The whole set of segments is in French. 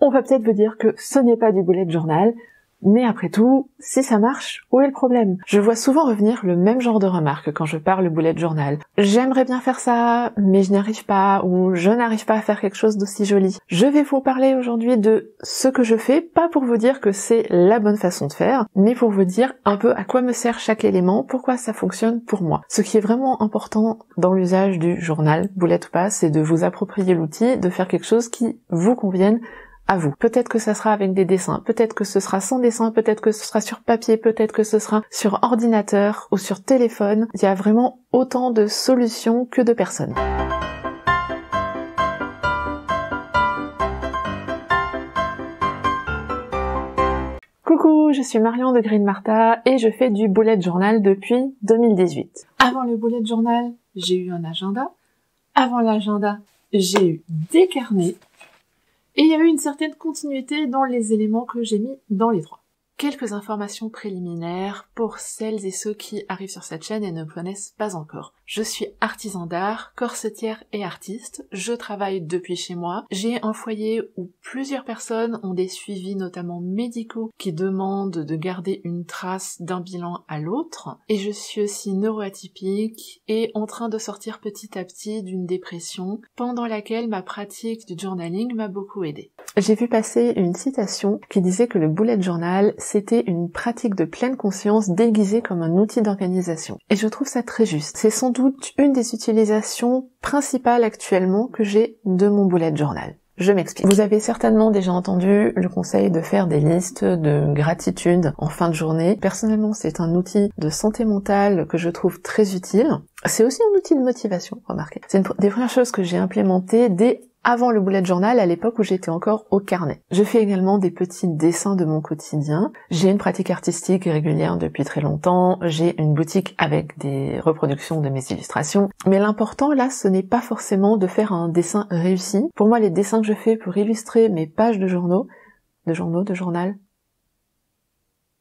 On va peut-être vous dire que ce n'est pas du bullet journal, mais après tout, si ça marche, où est le problème? Je vois souvent revenir le même genre de remarques quand je parle bullet journal. J'aimerais bien faire ça, mais je n'y arrive pas, ou je n'arrive pas à faire quelque chose d'aussi joli. Je vais vous parler aujourd'hui de ce que je fais, pas pour vous dire que c'est la bonne façon de faire, mais pour vous dire un peu à quoi me sert chaque élément, pourquoi ça fonctionne pour moi. Ce qui est vraiment important dans l'usage du journal, bullet ou pas, c'est de vous approprier l'outil, de faire quelque chose qui vous convienne à vous. Peut-être que ça sera avec des dessins, peut-être que ce sera sans dessin, peut-être que ce sera sur papier, peut-être que ce sera sur ordinateur ou sur téléphone. Il y a vraiment autant de solutions que de personnes. Coucou, je suis Marion de Green Martha et je fais du bullet journal depuis 2018. Avant le bullet journal, j'ai eu un agenda. Avant l'agenda, j'ai eu des carnets et il y a eu une certaine continuité dans les éléments que j'ai mis dans les trois. Quelques informations préliminaires pour celles et ceux qui arrivent sur cette chaîne et ne connaissent pas encore. Je suis artisan d'art, corsetière et artiste. Je travaille depuis chez moi. J'ai un foyer où plusieurs personnes ont des suivis notamment médicaux qui demandent de garder une trace d'un bilan à l'autre. Et je suis aussi neuroatypique et en train de sortir petit à petit d'une dépression pendant laquelle ma pratique du journaling m'a beaucoup aidé. J'ai vu passer une citation qui disait que le bullet journal c'était une pratique de pleine conscience déguisée comme un outil d'organisation. Et je trouve ça très juste. C'est sans doute une des utilisations principales actuellement que j'ai de mon bullet journal. Je m'explique. Vous avez certainement déjà entendu le conseil de faire des listes de gratitude en fin de journée. Personnellement, c'est un outil de santé mentale que je trouve très utile. C'est aussi un outil de motivation, remarquez. C'est une des premières choses que j'ai implémentées dès avant le bullet journal à l'époque où j'étais encore au carnet. Je fais également des petits dessins de mon quotidien. J'ai une pratique artistique régulière depuis très longtemps. J'ai une boutique avec des reproductions de mes illustrations. Mais l'important là, ce n'est pas forcément de faire un dessin réussi. Pour moi, les dessins que je fais pour illustrer mes pages de journaux, de journaux, de journal,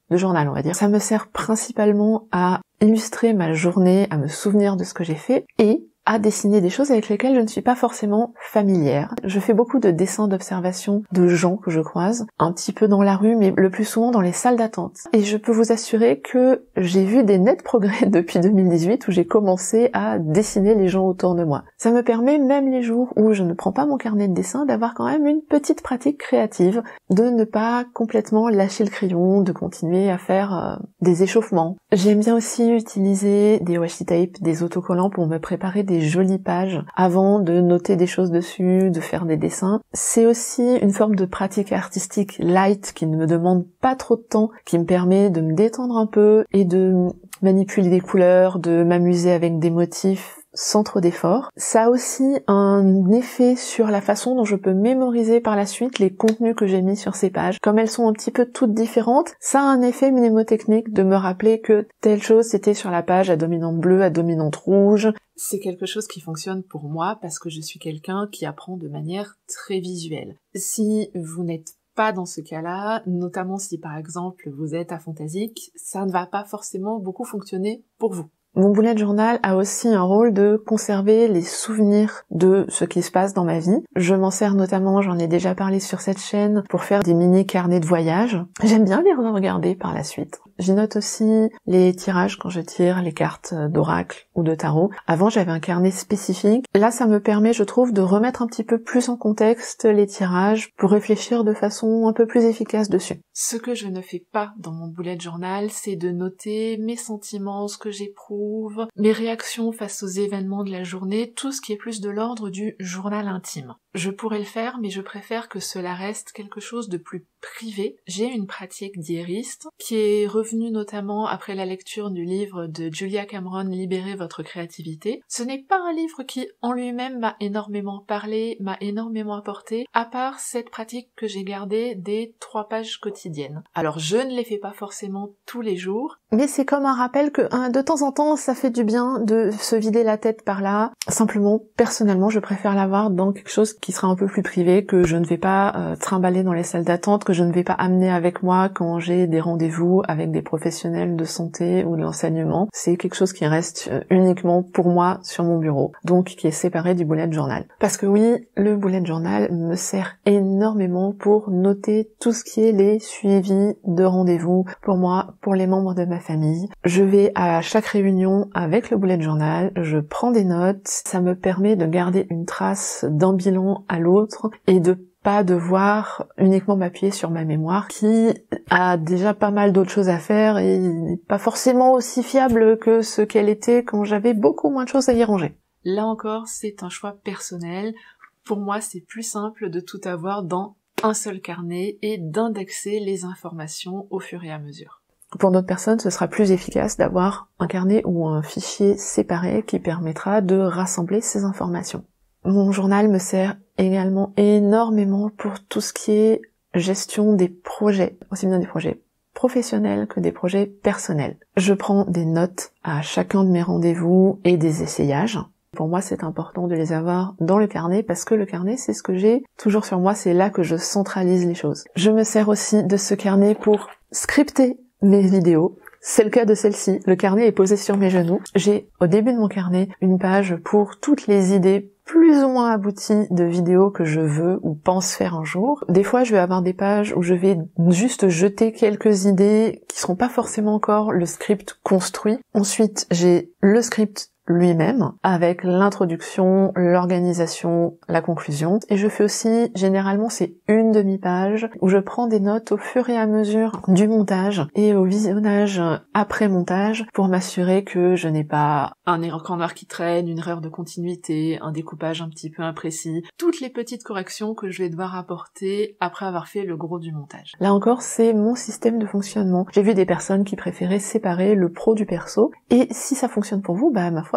de journal, on va dire. Ça me sert principalement à illustrer ma journée, à me souvenir de ce que j'ai fait et à dessiner des choses avec lesquelles je ne suis pas forcément familière. Je fais beaucoup de dessins d'observation de gens que je croise, un petit peu dans la rue, mais le plus souvent dans les salles d'attente. Et je peux vous assurer que j'ai vu des nets progrès depuis 2018 où j'ai commencé à dessiner les gens autour de moi. Ça me permet, même les jours où je ne prends pas mon carnet de dessin, d'avoir quand même une petite pratique créative, de ne pas complètement lâcher le crayon, de continuer à faire euh, des échauffements. J'aime bien aussi utiliser des washi tape, des autocollants pour me préparer jolies pages avant de noter des choses dessus, de faire des dessins. C'est aussi une forme de pratique artistique light qui ne me demande pas trop de temps, qui me permet de me détendre un peu et de manipuler des couleurs, de m'amuser avec des motifs sans trop d'efforts. Ça a aussi un effet sur la façon dont je peux mémoriser par la suite les contenus que j'ai mis sur ces pages. Comme elles sont un petit peu toutes différentes, ça a un effet mnémotechnique de me rappeler que telle chose c'était sur la page à dominante bleue, à dominante rouge. C'est quelque chose qui fonctionne pour moi parce que je suis quelqu'un qui apprend de manière très visuelle. Si vous n'êtes pas dans ce cas-là, notamment si par exemple vous êtes aphantasique, ça ne va pas forcément beaucoup fonctionner pour vous. Mon bullet journal a aussi un rôle de conserver les souvenirs de ce qui se passe dans ma vie. Je m'en sers notamment, j'en ai déjà parlé sur cette chaîne, pour faire des mini carnets de voyage. J'aime bien les regarder par la suite. J'y note aussi les tirages quand je tire les cartes d'oracle ou de tarot. Avant, j'avais un carnet spécifique. Là, ça me permet, je trouve, de remettre un petit peu plus en contexte les tirages pour réfléchir de façon un peu plus efficace dessus. Ce que je ne fais pas dans mon bullet journal, c'est de noter mes sentiments, ce que j'éprouve, mes réactions face aux événements de la journée, tout ce qui est plus de l'ordre du journal intime. Je pourrais le faire, mais je préfère que cela reste quelque chose de plus privé. J'ai une pratique diériste qui est revenue notamment après la lecture du livre de Julia Cameron Libérer votre créativité. Ce n'est pas un livre qui en lui-même m'a énormément parlé, m'a énormément apporté, à part cette pratique que j'ai gardée des trois pages quotidiennes. Alors je ne les fais pas forcément tous les jours, mais c'est comme un rappel que hein, de temps en temps ça fait du bien de se vider la tête par là. Simplement, personnellement, je préfère l'avoir dans quelque chose qui sera un peu plus privé, que je ne vais pas euh, trimballer dans les salles d'attente, que je ne vais pas amener avec moi quand j'ai des rendez-vous avec des professionnels de santé ou de l'enseignement. C'est quelque chose qui reste euh, uniquement pour moi sur mon bureau, donc qui est séparé du bullet journal. Parce que oui, le bullet journal me sert énormément pour noter tout ce qui est les suivis de rendez-vous pour moi, pour les membres de ma famille. Je vais à chaque réunion avec le bullet journal, je prends des notes, ça me permet de garder une trace d'un bilan à l'autre et de pas devoir uniquement m'appuyer sur ma mémoire qui a déjà pas mal d'autres choses à faire et n'est pas forcément aussi fiable que ce qu'elle était quand j'avais beaucoup moins de choses à y ranger. Là encore, c'est un choix personnel. Pour moi, c'est plus simple de tout avoir dans un seul carnet et d'indexer les informations au fur et à mesure. Pour d'autres personnes, ce sera plus efficace d'avoir un carnet ou un fichier séparé qui permettra de rassembler ces informations. Mon journal me sert également énormément pour tout ce qui est gestion des projets, aussi bien des projets professionnels que des projets personnels. Je prends des notes à chacun de mes rendez-vous et des essayages. Pour moi, c'est important de les avoir dans le carnet parce que le carnet, c'est ce que j'ai toujours sur moi, c'est là que je centralise les choses. Je me sers aussi de ce carnet pour scripter mes vidéos. C'est le cas de celle-ci. Le carnet est posé sur mes genoux. J'ai au début de mon carnet une page pour toutes les idées plus ou moins abouties de vidéos que je veux ou pense faire un jour. Des fois, je vais avoir des pages où je vais juste jeter quelques idées qui seront pas forcément encore le script construit. Ensuite, j'ai le script lui-même avec l'introduction, l'organisation, la conclusion. Et je fais aussi, généralement, c'est une demi-page où je prends des notes au fur et à mesure du montage et au visionnage après montage pour m'assurer que je n'ai pas un erreur noir qui traîne, une erreur de continuité, un découpage un petit peu imprécis, toutes les petites corrections que je vais devoir apporter après avoir fait le gros du montage. Là encore, c'est mon système de fonctionnement. J'ai vu des personnes qui préféraient séparer le pro du perso et si ça fonctionne pour vous, bah ma foi,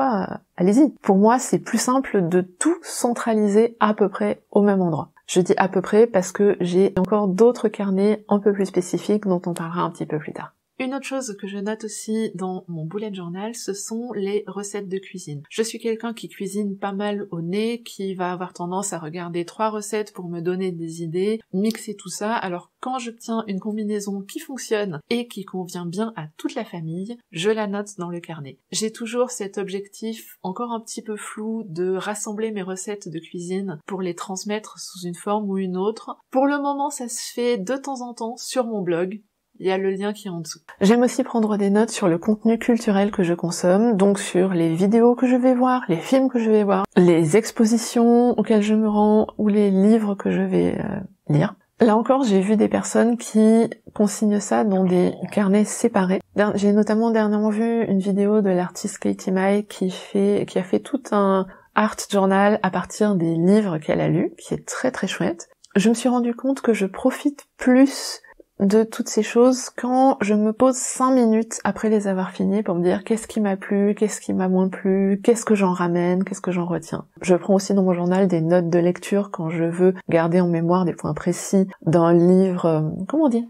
allez-y. Pour moi, c'est plus simple de tout centraliser à peu près au même endroit. Je dis à peu près parce que j'ai encore d'autres carnets un peu plus spécifiques dont on parlera un petit peu plus tard. Une autre chose que je note aussi dans mon bullet journal, ce sont les recettes de cuisine. Je suis quelqu'un qui cuisine pas mal au nez, qui va avoir tendance à regarder trois recettes pour me donner des idées, mixer tout ça. Alors quand j'obtiens une combinaison qui fonctionne et qui convient bien à toute la famille, je la note dans le carnet. J'ai toujours cet objectif encore un petit peu flou de rassembler mes recettes de cuisine pour les transmettre sous une forme ou une autre. Pour le moment, ça se fait de temps en temps sur mon blog. Il y a le lien qui est en dessous. J'aime aussi prendre des notes sur le contenu culturel que je consomme, donc sur les vidéos que je vais voir, les films que je vais voir, les expositions auxquelles je me rends ou les livres que je vais euh, lire. Là encore, j'ai vu des personnes qui consignent ça dans des carnets séparés. J'ai notamment dernièrement vu une vidéo de l'artiste Katie Mai qui fait, qui a fait tout un art journal à partir des livres qu'elle a lus, qui est très très chouette. Je me suis rendu compte que je profite plus de toutes ces choses quand je me pose cinq minutes après les avoir finies pour me dire qu'est-ce qui m'a plu, qu'est-ce qui m'a moins plu, qu'est-ce que j'en ramène, qu'est-ce que j'en retiens. Je prends aussi dans mon journal des notes de lecture quand je veux garder en mémoire des points précis d'un livre, euh, comment on dit?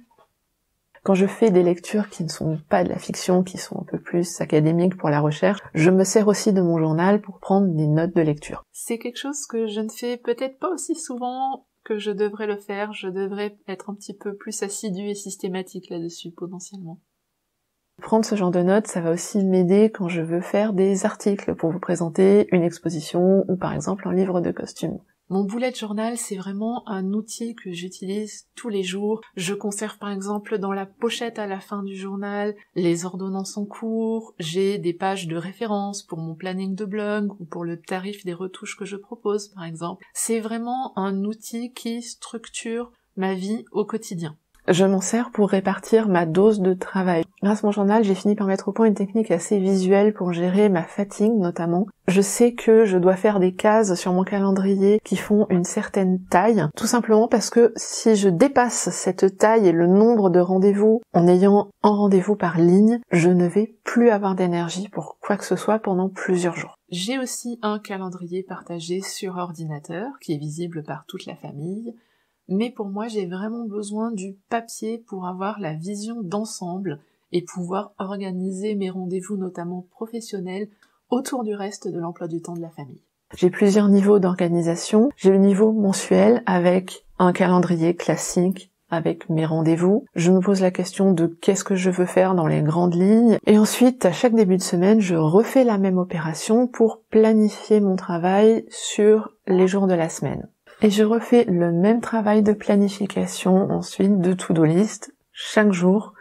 Quand je fais des lectures qui ne sont pas de la fiction, qui sont un peu plus académiques pour la recherche, je me sers aussi de mon journal pour prendre des notes de lecture. C'est quelque chose que je ne fais peut-être pas aussi souvent que je devrais le faire, je devrais être un petit peu plus assidu et systématique là-dessus potentiellement. Prendre ce genre de notes, ça va aussi m'aider quand je veux faire des articles pour vous présenter une exposition ou par exemple un livre de costumes. Mon bullet journal, c'est vraiment un outil que j'utilise tous les jours. Je conserve par exemple dans la pochette à la fin du journal les ordonnances en cours, j'ai des pages de référence pour mon planning de blog ou pour le tarif des retouches que je propose par exemple. C'est vraiment un outil qui structure ma vie au quotidien. Je m'en sers pour répartir ma dose de travail. Grâce à mon journal, j'ai fini par mettre au point une technique assez visuelle pour gérer ma fatigue notamment. Je sais que je dois faire des cases sur mon calendrier qui font une certaine taille, tout simplement parce que si je dépasse cette taille et le nombre de rendez-vous en ayant un rendez-vous par ligne, je ne vais plus avoir d'énergie pour quoi que ce soit pendant plusieurs jours. J'ai aussi un calendrier partagé sur ordinateur qui est visible par toute la famille mais pour moi j'ai vraiment besoin du papier pour avoir la vision d'ensemble et pouvoir organiser mes rendez-vous notamment professionnels autour du reste de l'emploi du temps de la famille. J'ai plusieurs niveaux d'organisation. J'ai le niveau mensuel avec un calendrier classique avec mes rendez-vous. Je me pose la question de qu'est-ce que je veux faire dans les grandes lignes. Et ensuite, à chaque début de semaine, je refais la même opération pour planifier mon travail sur les jours de la semaine. Et je refais le même travail de planification ensuite de to-do list chaque jour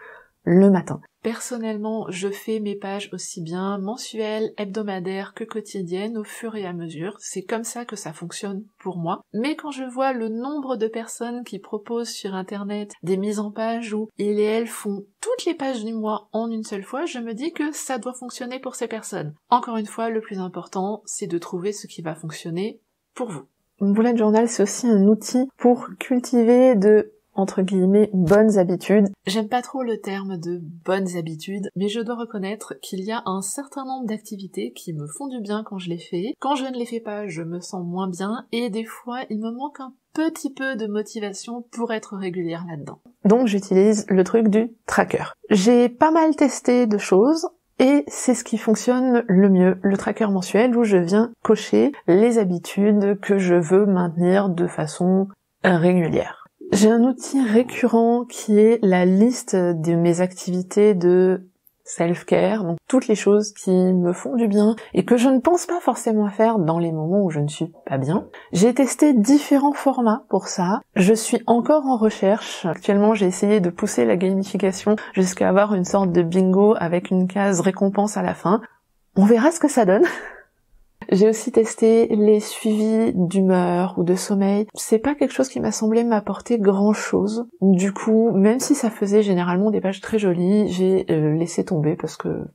le matin. Personnellement, je fais mes pages aussi bien mensuelles, hebdomadaires que quotidiennes au fur et à mesure. C'est comme ça que ça fonctionne pour moi. Mais quand je vois le nombre de personnes qui proposent sur internet des mises en page où ils et elles font toutes les pages du mois en une seule fois, je me dis que ça doit fonctionner pour ces personnes. Encore une fois, le plus important, c'est de trouver ce qui va fonctionner pour vous. Mon bullet journal, c'est aussi un outil pour cultiver de entre guillemets bonnes habitudes. J'aime pas trop le terme de bonnes habitudes, mais je dois reconnaître qu'il y a un certain nombre d'activités qui me font du bien quand je les fais. Quand je ne les fais pas, je me sens moins bien et des fois il me manque un petit peu de motivation pour être régulière là-dedans. Donc j'utilise le truc du tracker. J'ai pas mal testé de choses. Et c'est ce qui fonctionne le mieux, le tracker mensuel où je viens cocher les habitudes que je veux maintenir de façon régulière. J'ai un outil récurrent qui est la liste de mes activités de self-care, donc toutes les choses qui me font du bien et que je ne pense pas forcément faire dans les moments où je ne suis pas bien. J'ai testé différents formats pour ça. Je suis encore en recherche. Actuellement, j'ai essayé de pousser la gamification jusqu'à avoir une sorte de bingo avec une case récompense à la fin. On verra ce que ça donne. J'ai aussi testé les suivis d'humeur ou de sommeil. C'est pas quelque chose qui m'a semblé m'apporter grand chose. Du coup, même si ça faisait généralement des pages très jolies, j'ai euh, laissé tomber parce que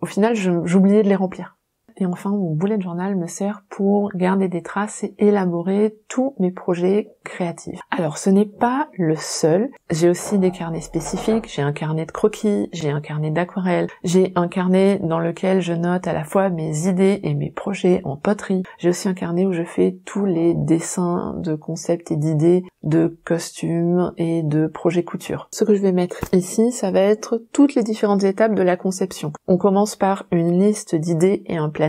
au final, j'oubliais de les remplir. Et enfin, mon bullet journal me sert pour garder des traces et élaborer tous mes projets créatifs. Alors, ce n'est pas le seul. J'ai aussi des carnets spécifiques. J'ai un carnet de croquis, j'ai un carnet d'aquarelle, j'ai un carnet dans lequel je note à la fois mes idées et mes projets en poterie. J'ai aussi un carnet où je fais tous les dessins de concepts et d'idées de costumes et de projets couture. Ce que je vais mettre ici, ça va être toutes les différentes étapes de la conception. On commence par une liste d'idées et un plan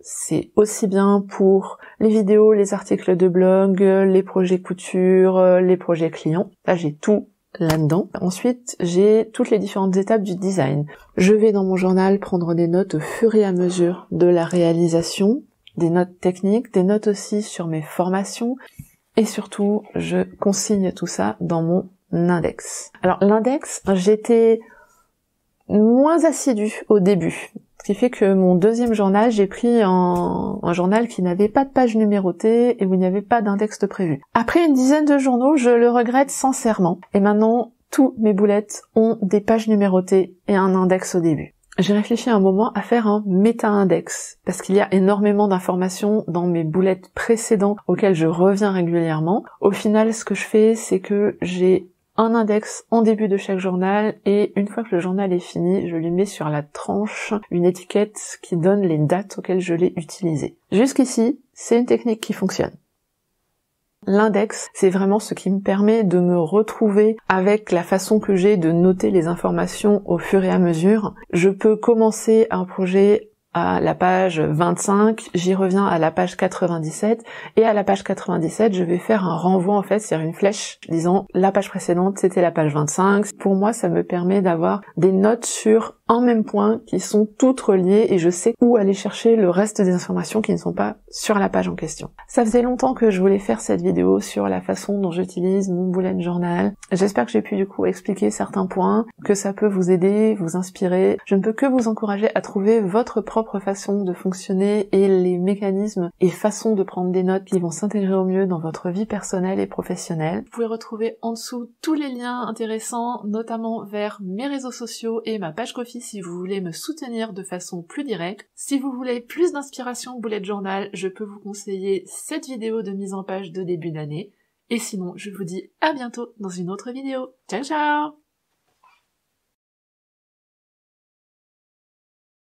c'est aussi bien pour les vidéos, les articles de blog, les projets couture, les projets clients. Là, j'ai tout là-dedans. Ensuite, j'ai toutes les différentes étapes du design. Je vais dans mon journal prendre des notes au fur et à mesure de la réalisation, des notes techniques, des notes aussi sur mes formations, et surtout, je consigne tout ça dans mon index. Alors l'index, j'étais moins assidue au début. Ce qui fait que mon deuxième journal, j'ai pris un, journal qui n'avait pas de page numérotée et où il n'y avait pas d'index prévu. Après une dizaine de journaux, je le regrette sincèrement. Et maintenant, tous mes boulettes ont des pages numérotées et un index au début. J'ai réfléchi un moment à faire un méta-index, parce qu'il y a énormément d'informations dans mes boulettes précédentes auxquelles je reviens régulièrement. Au final, ce que je fais, c'est que j'ai un index en début de chaque journal et une fois que le journal est fini, je lui mets sur la tranche une étiquette qui donne les dates auxquelles je l'ai utilisé. Jusqu'ici, c'est une technique qui fonctionne. L'index, c'est vraiment ce qui me permet de me retrouver avec la façon que j'ai de noter les informations au fur et à mesure. Je peux commencer un projet à la page 25, j'y reviens à la page 97, et à la page 97, je vais faire un renvoi en fait sur une flèche disant la page précédente c'était la page 25. Pour moi, ça me permet d'avoir des notes sur un même point qui sont toutes reliées et je sais où aller chercher le reste des informations qui ne sont pas sur la page en question. Ça faisait longtemps que je voulais faire cette vidéo sur la façon dont j'utilise mon bullet journal. J'espère que j'ai pu du coup expliquer certains points, que ça peut vous aider, vous inspirer. Je ne peux que vous encourager à trouver votre façon de fonctionner et les mécanismes et façons de prendre des notes qui vont s'intégrer au mieux dans votre vie personnelle et professionnelle. Vous pouvez retrouver en dessous tous les liens intéressants, notamment vers mes réseaux sociaux et ma page Coffee si vous voulez me soutenir de façon plus directe. Si vous voulez plus d'inspiration bullet journal, je peux vous conseiller cette vidéo de mise en page de début d'année. Et sinon, je vous dis à bientôt dans une autre vidéo. Ciao ciao